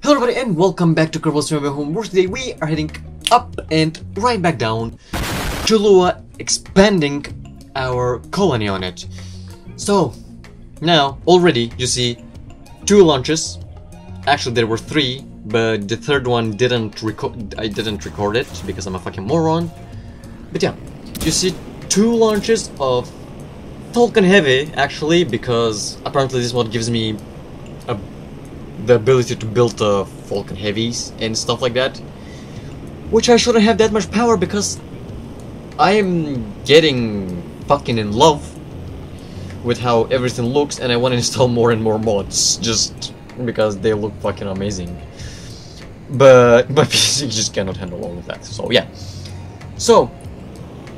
Hello everybody and welcome back to Kerbal Home where today we are heading up and right back down to Lua expanding our colony on it. So now already you see two launches. Actually there were three but the third one didn't record I didn't record it because I'm a fucking moron. But yeah, you see two launches of Falcon Heavy actually because apparently this one gives me the ability to build uh, Falcon Heavies and stuff like that. Which I shouldn't have that much power because I am getting fucking in love with how everything looks and I want to install more and more mods just because they look fucking amazing. But my PC just cannot handle all of that, so yeah. So,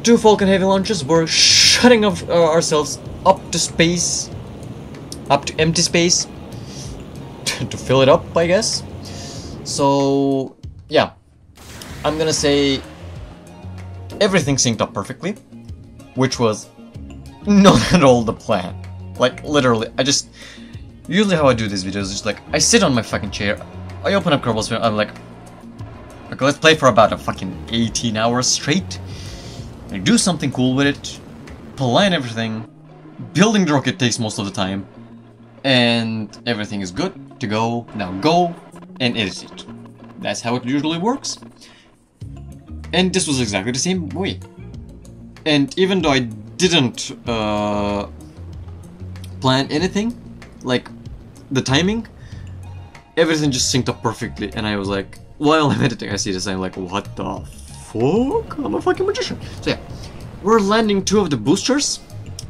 two Falcon Heavy launches, we're shutting uh, ourselves up to space, up to empty space, to fill it up, I guess. So, yeah. I'm gonna say everything synced up perfectly, which was not at all the plan. Like, literally, I just... Usually how I do these videos is just like, I sit on my fucking chair, I open up Kerbal Space, I'm like, okay, let's play for about a fucking 18 hours straight. Do something cool with it, plan everything, building the rocket takes most of the time, and everything is good to go. Now go and edit it. That's how it usually works. And this was exactly the same way. And even though I didn't uh, plan anything, like the timing, everything just synced up perfectly. And I was like, while I'm editing, I see this, I'm like, what the fuck? I'm a fucking magician. So yeah, we're landing two of the boosters,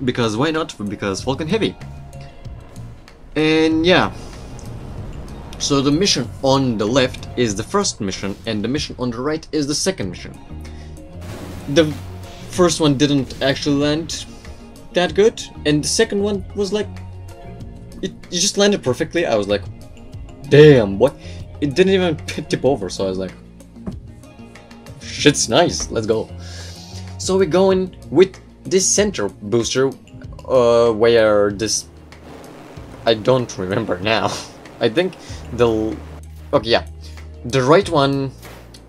because why not? Because Falcon Heavy. And yeah, so the mission on the left is the first mission, and the mission on the right is the second mission. The first one didn't actually land that good, and the second one was like, it, it just landed perfectly. I was like, damn, what? It didn't even tip over, so I was like, shit's nice, let's go. So we're going with this center booster, uh, where this, I don't remember now. I think the okay yeah. The right one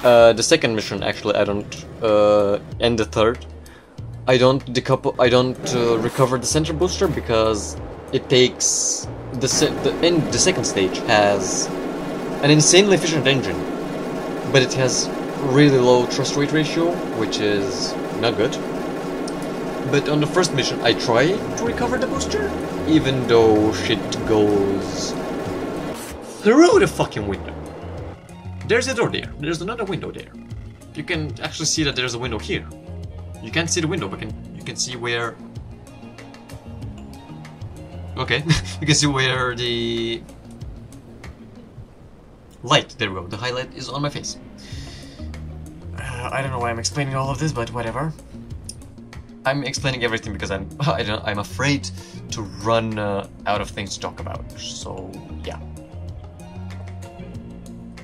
uh, the second mission actually I don't uh, and the third. I don't decouple I don't uh, recover the center booster because it takes the the in the second stage has an insanely efficient engine but it has really low thrust weight ratio which is not good. But on the first mission I try to recover the booster even though shit goes through the fucking window. There's a door there. There's another window there. You can actually see that there's a window here. You can't see the window, but can, you can see where... Okay, you can see where the... Light, there we go, the highlight is on my face. Uh, I don't know why I'm explaining all of this, but whatever. I'm explaining everything because I'm I don't I'm afraid to run uh, out of things to talk about. So yeah.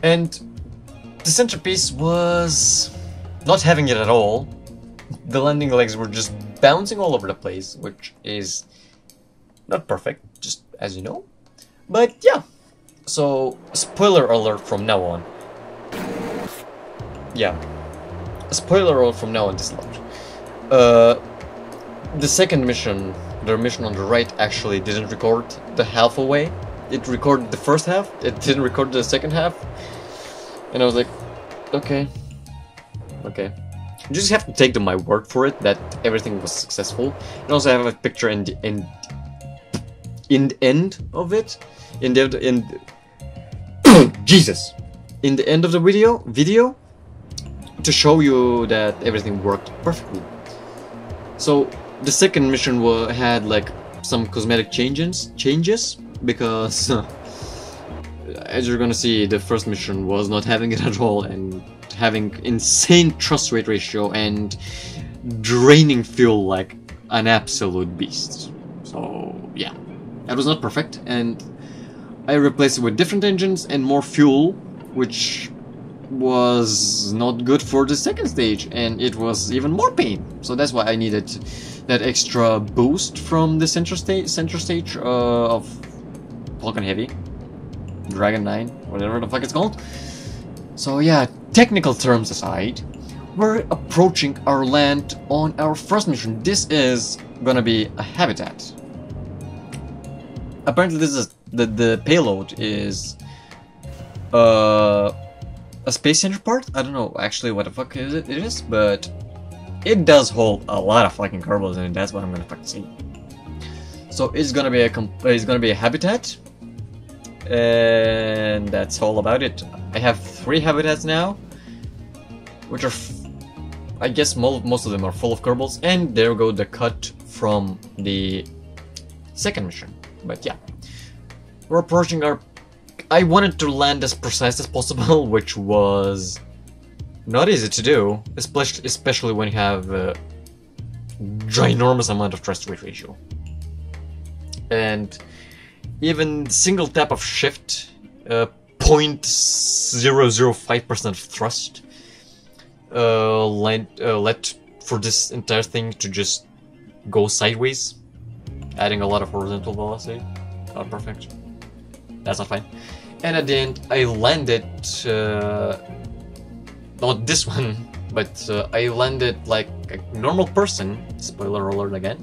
And the centerpiece was not having it at all. The landing legs were just bouncing all over the place, which is not perfect, just as you know. But yeah, so spoiler alert from now on. Yeah, spoiler alert from now on this launch. Uh, the second mission, the mission on the right, actually didn't record the half away it recorded the first half, it didn't record the second half. And I was like, okay, okay. You just have to take the, my word for it that everything was successful. And also I have a picture in the, in, in the end of it. In the in Jesus. In the end of the video video to show you that everything worked perfectly. So the second mission had like some cosmetic changes changes because as you're gonna see the first mission was not having it at all and having insane thrust weight ratio and draining fuel like an absolute beast. So yeah. That was not perfect and I replaced it with different engines and more fuel which was not good for the second stage and it was even more pain so that's why I needed that extra boost from the center stage stage uh, of Falcon Heavy. Dragon 9, whatever the fuck it's called. So yeah, technical terms aside, we're approaching our land on our first mission. This is gonna be a habitat. Apparently this is the, the payload is uh, a space center part? I don't know actually what the fuck is it, it is, but it does hold a lot of fucking in it, that's what I'm gonna fucking see. So it's gonna be a it's gonna be a habitat, and that's all about it. I have three habitats now, which are, I guess most of them are full of Kerbals, and there go the cut from the second mission. But yeah, we're approaching our. I wanted to land as precise as possible, which was not easy to do, especially when you have a ginormous amount of thrust weight ratio and even single tap of shift, uh, 0.005% thrust, uh, led, uh, led for this entire thing to just go sideways, adding a lot of horizontal velocity. Not perfect. That's not fine. And at the end, I landed, uh, not this one, but uh, I landed like a normal person, spoiler alert again,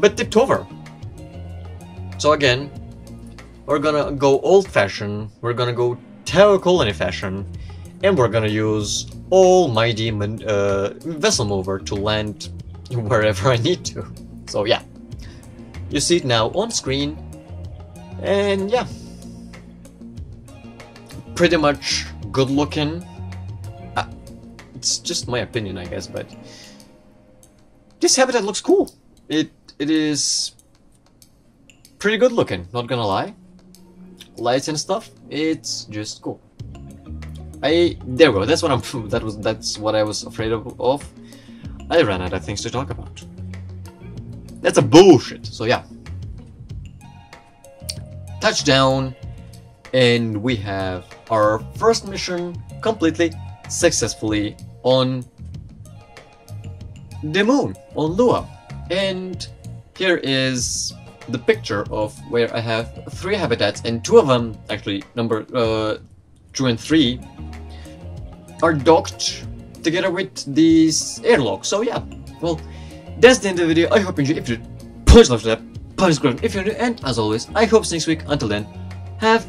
but tipped over. So again, we're gonna go old-fashioned, we're gonna go Tower Colony fashion, and we're gonna use all my uh, vessel mover to land wherever I need to. So yeah, you see it now on screen, and yeah, pretty much good looking. Uh, it's just my opinion, I guess, but this habitat looks cool. It it is pretty good looking, not gonna lie. Lights and stuff, it's just cool. I there we go. That's what I'm. That was that's what I was afraid of. of. I ran out of things to talk about. That's a bullshit. So yeah. Touchdown, and we have our first mission completely successfully on the moon on Lua, and here is the picture of where I have three habitats and two of them, actually number uh, two and three, are docked together with these airlocks. So yeah, well, that's the end of the video. I hope you enjoyed. If you did, please love that, subscribe if you're new, and as always, I hope next week. Until then, have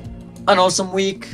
an awesome week.